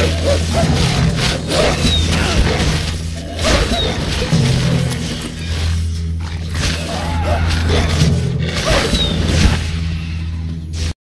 Let's go.